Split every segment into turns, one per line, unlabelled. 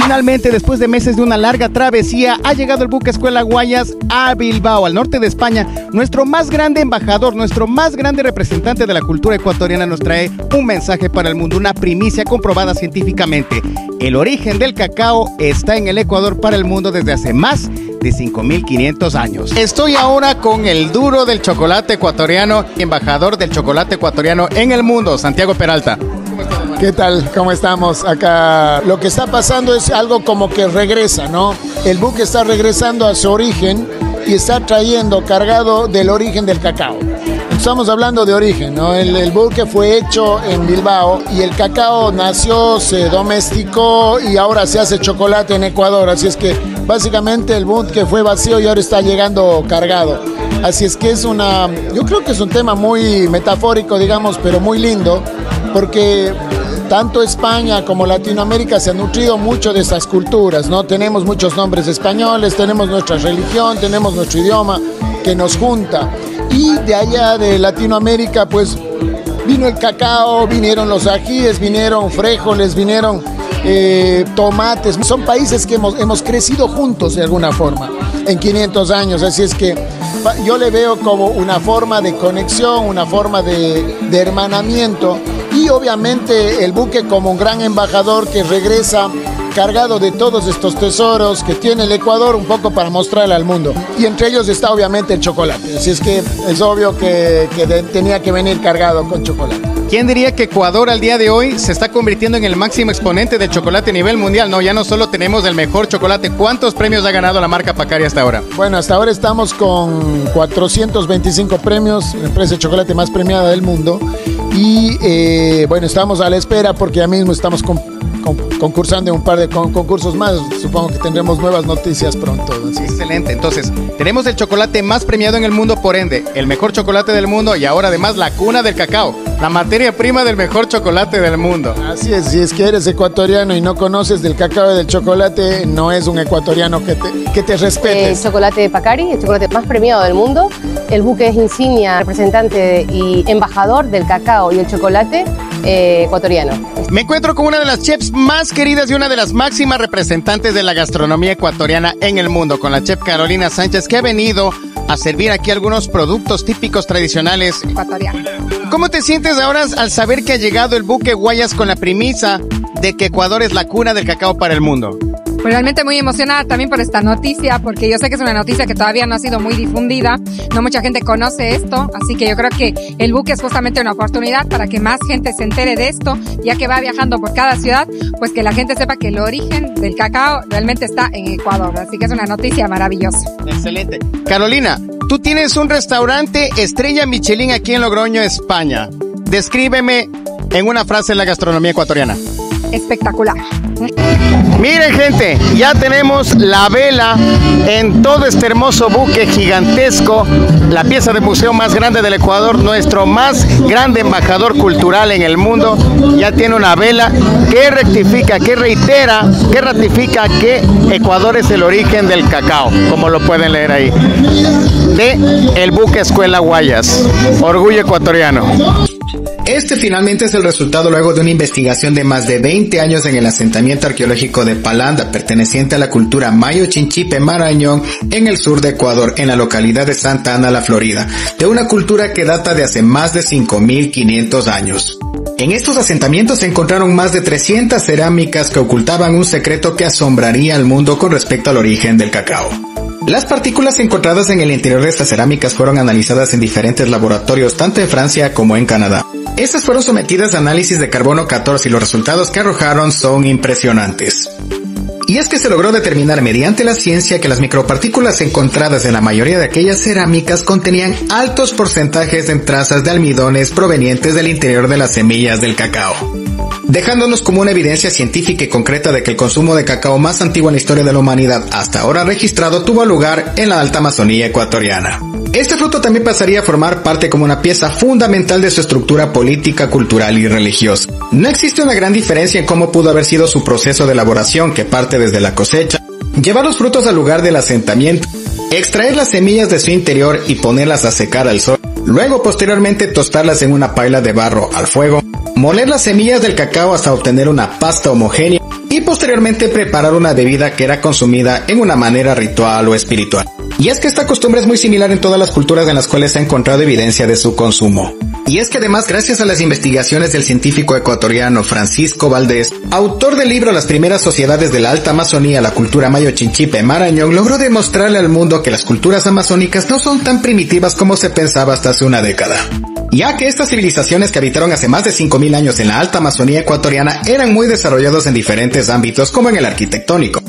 Finalmente, después de meses de una larga travesía, ha llegado el buque Escuela Guayas a Bilbao, al norte de España. Nuestro más grande embajador, nuestro más grande representante de la cultura ecuatoriana nos trae un mensaje para el mundo, una primicia comprobada científicamente. El origen del cacao está en el Ecuador para el mundo desde hace más de 5.500 años. Estoy ahora con el duro del chocolate ecuatoriano, embajador del chocolate ecuatoriano en el mundo, Santiago Peralta.
¿Qué tal? ¿Cómo estamos? Acá lo que está pasando es algo como que regresa, ¿no? El buque está regresando a su origen y está trayendo cargado del origen del cacao. Estamos hablando de origen, ¿no? El, buque fue hecho en Bilbao y el cacao nació, se domesticó y ahora se hace chocolate en Ecuador. Así es que básicamente el buque fue vacío y ahora está llegando cargado. Así es que es una, yo creo que es un tema muy metafórico, digamos, pero muy lindo, porque tanto España como Latinoamérica se han nutrido mucho de esas culturas, ¿no? Tenemos muchos nombres españoles, tenemos nuestra religión, tenemos nuestro idioma que nos junta. Y de allá de Latinoamérica, pues vino el cacao, vinieron los ajíes, vinieron frijoles, vinieron eh, tomates. Son países que hemos, hemos crecido juntos de alguna forma en 500 años. Así es que yo le veo como una forma de conexión, una forma de, de hermanamiento y obviamente el buque como un gran embajador que regresa cargado de todos estos tesoros que tiene el Ecuador un poco para mostrarle al mundo. Y entre ellos está obviamente el chocolate. Así es que es obvio que, tenía que venir cargado con chocolate.
¿Quién diría que Ecuador al día de hoy se está convirtiendo en el máximo exponente de chocolate a nivel mundial? No, ya no solo tenemos el mejor chocolate. ¿Cuántos premios ha ganado la marca Pacari hasta ahora?
Bueno, hasta ahora estamos con 425 premios, la empresa de chocolate más premiada del mundo. Y eh, bueno, estamos a la espera porque ya mismo estamos con concursando en un par de concursos más. Supongo que tendremos nuevas noticias pronto.
Excelente. Entonces, tenemos el chocolate más premiado en el mundo, por ende, el mejor chocolate del mundo y ahora además la cuna del cacao, la materia prima del mejor chocolate del mundo.
Así es, si es que eres ecuatoriano y no conoces del cacao y del chocolate, no es un ecuatoriano que te, que te respete.
El chocolate de Pacari, el chocolate más premiado del mundo. El buque es insignia, representante y embajador del cacao y el chocolate eh, ecuatoriano.
Me encuentro con una de las chefs más queridas y una de las máximas representantes de la gastronomía ecuatoriana en el mundo, con la chef Carolina Sánchez, que ha venido a servir aquí algunos productos típicos tradicionales ecuatorianos. ¿Cómo te sientes ahora al saber que ha llegado el buque Guayas con la premisa de que Ecuador es la cuna del cacao para el mundo?
Pues realmente muy emocionada también por esta noticia, porque yo sé que es una noticia que todavía no ha sido muy difundida, no mucha gente conoce esto, así que yo creo que el buque es justamente una oportunidad para que más gente se entere de esto, ya que va viajando por cada ciudad, pues que la gente sepa que el origen del cacao realmente está en Ecuador, así que es una noticia maravillosa.
Excelente. Carolina, tú tienes un restaurante Estrella Michelin aquí en Logroño, España. Descríbeme en una frase la gastronomía ecuatoriana
espectacular.
Miren gente, ya tenemos la vela en todo este hermoso buque gigantesco, la pieza de museo más grande del Ecuador, nuestro más grande embajador cultural en el mundo, ya tiene una vela que rectifica, que reitera, que ratifica que Ecuador es el origen del cacao, como lo pueden leer ahí, de el buque Escuela Guayas, orgullo ecuatoriano. Este finalmente es el resultado luego de una investigación de más de 20 años en el asentamiento arqueológico de Palanda, perteneciente a la cultura Mayo Chinchipe Marañón, en el sur de Ecuador, en la localidad de Santa Ana, la Florida, de una cultura que data de hace más de 5.500 años. En estos asentamientos se encontraron más de 300 cerámicas que ocultaban un secreto que asombraría al mundo con respecto al origen del cacao. Las partículas encontradas en el interior de estas cerámicas fueron analizadas en diferentes laboratorios tanto en Francia como en Canadá. Estas fueron sometidas a análisis de carbono 14 y los resultados que arrojaron son impresionantes. Y es que se logró determinar mediante la ciencia que las micropartículas encontradas en la mayoría de aquellas cerámicas contenían altos porcentajes de trazas de almidones provenientes del interior de las semillas del cacao dejándonos como una evidencia científica y concreta de que el consumo de cacao más antiguo en la historia de la humanidad hasta ahora registrado tuvo lugar en la alta Amazonía ecuatoriana. Este fruto también pasaría a formar parte como una pieza fundamental de su estructura política, cultural y religiosa. No existe una gran diferencia en cómo pudo haber sido su proceso de elaboración que parte desde la cosecha, llevar los frutos al lugar del asentamiento, extraer las semillas de su interior y ponerlas a secar al sol
luego posteriormente tostarlas en una paila de barro al fuego, moler las semillas del cacao hasta obtener una pasta homogénea y posteriormente preparar una bebida que era consumida en una manera ritual o espiritual. Y es que esta costumbre es muy similar en todas las culturas en las cuales se ha encontrado evidencia de su consumo. Y es que además, gracias a las investigaciones del científico ecuatoriano Francisco Valdés, autor del libro Las primeras sociedades de la alta Amazonía, la cultura mayo chinchipe Marañón, logró demostrarle al mundo que las culturas amazónicas no son tan primitivas como se pensaba hasta hace una década ya que estas civilizaciones que habitaron hace más de 5.000 años en la alta Amazonía ecuatoriana eran muy desarrollados en diferentes ámbitos como en el arquitectónico,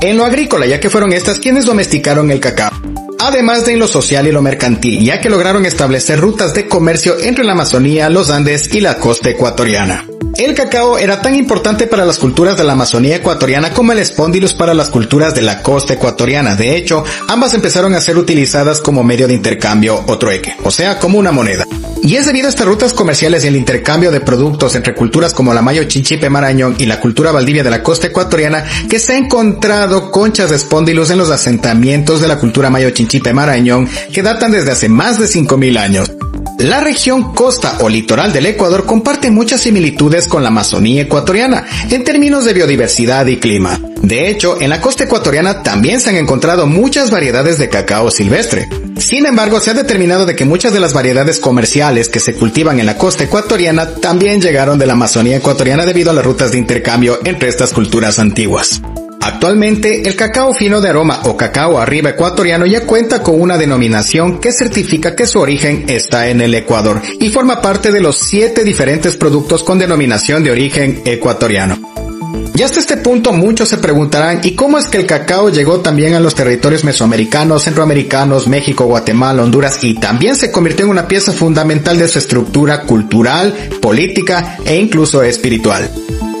en lo agrícola, ya que fueron estas quienes domesticaron el cacao. Además de en lo social y lo mercantil, ya que lograron establecer rutas de comercio entre la Amazonía, los Andes y la costa ecuatoriana. El cacao era tan importante para las culturas de la Amazonía ecuatoriana como el espondilus para las culturas de la costa ecuatoriana. De hecho, ambas empezaron a ser utilizadas como medio de intercambio o trueque, o sea, como una moneda. Y es debido a estas rutas comerciales y el intercambio de productos entre culturas como la Mayo Chinchipe Marañón y la cultura Valdivia de la costa ecuatoriana que se ha encontrado conchas de espóndilos en los asentamientos de la cultura Mayo Chinchipe Marañón que datan desde hace más de 5.000 años. La región costa o litoral del Ecuador comparte muchas similitudes con la Amazonía ecuatoriana en términos de biodiversidad y clima. De hecho, en la costa ecuatoriana también se han encontrado muchas variedades de cacao silvestre. Sin embargo, se ha determinado de que muchas de las variedades comerciales que se cultivan en la costa ecuatoriana también llegaron de la Amazonía ecuatoriana debido a las rutas de intercambio entre estas culturas antiguas. Actualmente, el cacao fino de aroma o cacao arriba ecuatoriano ya cuenta con una denominación que certifica que su origen está en el Ecuador y forma parte de los siete diferentes productos con denominación de origen ecuatoriano. Y hasta este punto muchos se preguntarán, ¿y cómo es que el cacao llegó también a los territorios mesoamericanos, centroamericanos, México, Guatemala, Honduras y también se convirtió en una pieza fundamental de su estructura cultural, política e incluso espiritual?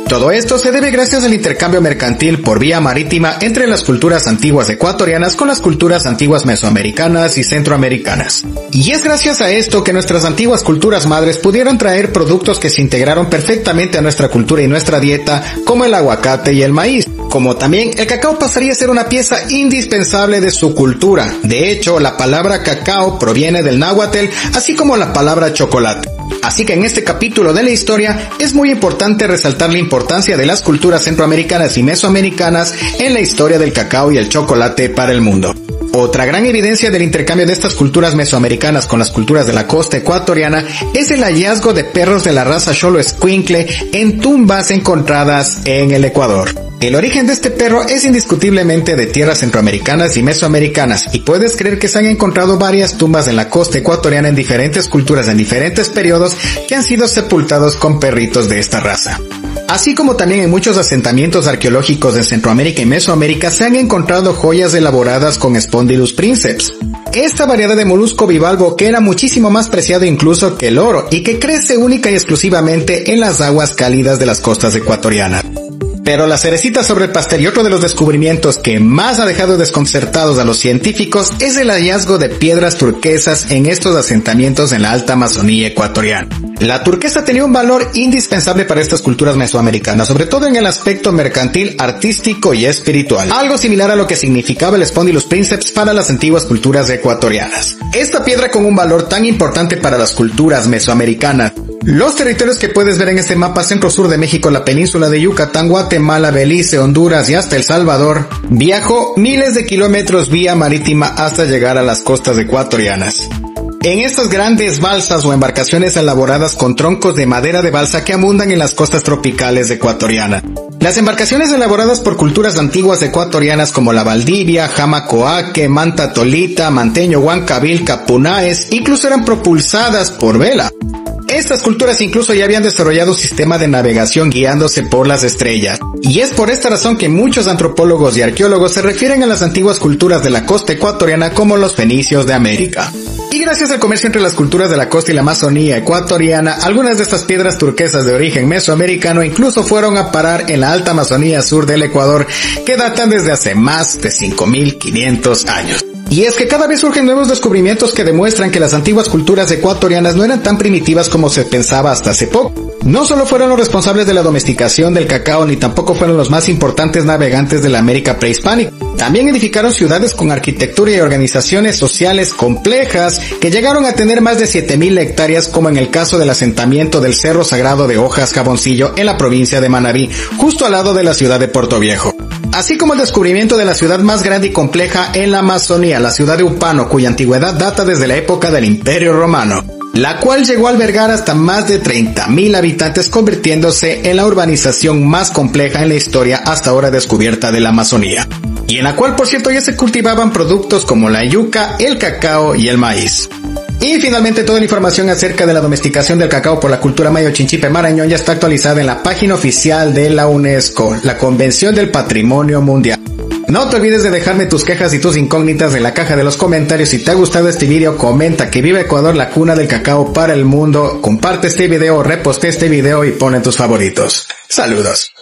Todo esto se debe gracias al intercambio mercantil por vía marítima entre las culturas antiguas ecuatorianas con las culturas antiguas mesoamericanas y centroamericanas. Y es gracias a esto que nuestras antiguas culturas madres pudieron traer productos que se integraron perfectamente a nuestra cultura y nuestra dieta, como el aguacate y el maíz. Como también el cacao pasaría a ser una pieza indispensable de su cultura. De hecho, la palabra cacao proviene del náhuatl, así como la palabra chocolate. Así que en este capítulo de la historia es muy importante resaltar la importancia de las culturas centroamericanas y mesoamericanas en la historia del cacao y el chocolate para el mundo. Otra gran evidencia del intercambio de estas culturas mesoamericanas con las culturas de la costa ecuatoriana es el hallazgo de perros de la raza Xolo Escuincle en tumbas encontradas en el Ecuador. El origen de este perro es indiscutiblemente de tierras centroamericanas y mesoamericanas y puedes creer que se han encontrado varias tumbas en la costa ecuatoriana en diferentes culturas en diferentes periodos que han sido sepultados con perritos de esta raza. Así como también en muchos asentamientos arqueológicos de Centroamérica y Mesoamérica se han encontrado joyas elaboradas con Spondylus princeps. Esta variedad de molusco bivalvo que era muchísimo más preciado incluso que el oro y que crece única y exclusivamente en las aguas cálidas de las costas ecuatorianas. Pero la cerecita sobre el pastel y otro de los descubrimientos que más ha dejado desconcertados a los científicos es el hallazgo de piedras turquesas en estos asentamientos en la alta Amazonía ecuatoriana. La turquesa tenía un valor indispensable para estas culturas mesoamericanas, sobre todo en el aspecto mercantil, artístico y espiritual, algo similar a lo que significaba el Spondylus princeps para las antiguas culturas ecuatorianas. Esta piedra con un valor tan importante para las culturas mesoamericanas los territorios que puedes ver en este mapa centro-sur de México, la península de Yucatán, Guatemala, Belice, Honduras y hasta El Salvador, viajó miles de kilómetros vía marítima hasta llegar a las costas ecuatorianas. En estas grandes balsas o embarcaciones elaboradas con troncos de madera de balsa que abundan en las costas tropicales ecuatorianas. Las embarcaciones elaboradas por culturas antiguas ecuatorianas como la Valdivia, Jamacoaque, Manta Tolita, Manteño, Huancabil, Capunaes, incluso eran propulsadas por vela. Estas culturas incluso ya habían desarrollado un sistema de navegación guiándose por las estrellas. Y es por esta razón que muchos antropólogos y arqueólogos se refieren a las antiguas culturas de la costa ecuatoriana como los fenicios de América. Y gracias al comercio entre las culturas de la costa y la Amazonía ecuatoriana, algunas de estas piedras turquesas de origen mesoamericano incluso fueron a parar en la alta Amazonía sur del Ecuador, que datan desde hace más de 5500 años. Y es que cada vez surgen nuevos descubrimientos que demuestran que las antiguas culturas ecuatorianas no eran tan primitivas como se pensaba hasta hace poco. No solo fueron los responsables de la domesticación del cacao, ni tampoco fueron los más importantes navegantes de la América prehispánica. También edificaron ciudades con arquitectura y organizaciones sociales complejas que llegaron a tener más de 7000 hectáreas como en el caso del asentamiento del Cerro Sagrado de Hojas Jaboncillo en la provincia de Manabí, justo al lado de la ciudad de Puerto Viejo así como el descubrimiento de la ciudad más grande y compleja en la Amazonía, la ciudad de Upano, cuya antigüedad data desde la época del Imperio Romano, la cual llegó a albergar hasta más de 30.000 habitantes, convirtiéndose en la urbanización más compleja en la historia hasta ahora descubierta de la Amazonía, y en la cual por cierto ya se cultivaban productos como la yuca, el cacao y el maíz. Y finalmente toda la información acerca de la domesticación del cacao por la cultura mayo chinchipe marañón ya está actualizada en la página oficial de la UNESCO, la Convención del Patrimonio Mundial. No te olvides de dejarme tus quejas y tus incógnitas en la caja de los comentarios. Si te ha gustado este video, comenta que vive Ecuador la cuna del cacao para el mundo. Comparte este video, reposte este video y pone tus favoritos. Saludos.